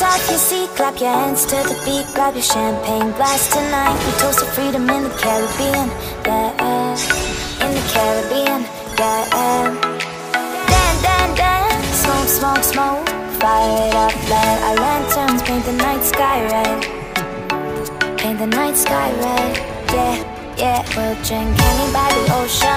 Off your seat, clap your hands to the beat, grab your champagne glass tonight. We toast to freedom in the Caribbean, yeah, in the Caribbean, yeah. Dan, dan, dan, smoke, smoke, smoke, fire it up, light our lanterns, paint the night sky red, paint the night sky red, yeah. Yeah, we'll drink honey by the ocean